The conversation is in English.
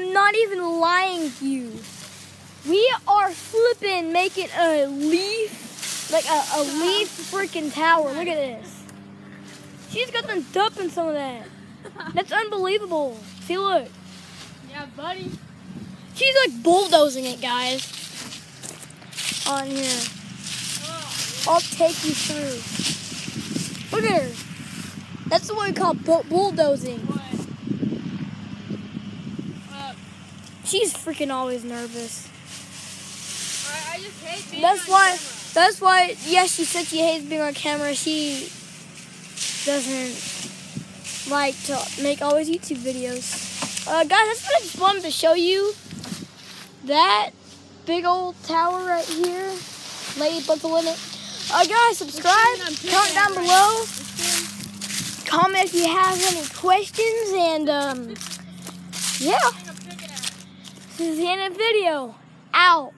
am not even lying to you. We are flipping making a leaf, like a, a leaf freaking tower. Look at this. She's got them dumping some of that. That's unbelievable. See, look. Yeah, buddy. She's like bulldozing it, guys. On here. Oh, I'll take you through. Look at her. That's what we call bu- bulldozing. What? Uh, She's freaking always nervous. I, I just hate being That's why. camera. That's why. Yes, she said she hates being on camera. She doesn't like to make always YouTube videos. Uh, guys, that's what I just wanted to show you. That big old tower right here. Lady buckle in it. Uh, guys, subscribe. This thing I'm Comment down below. Comment if you have any questions. And um, yeah, this is the end of the video. Out.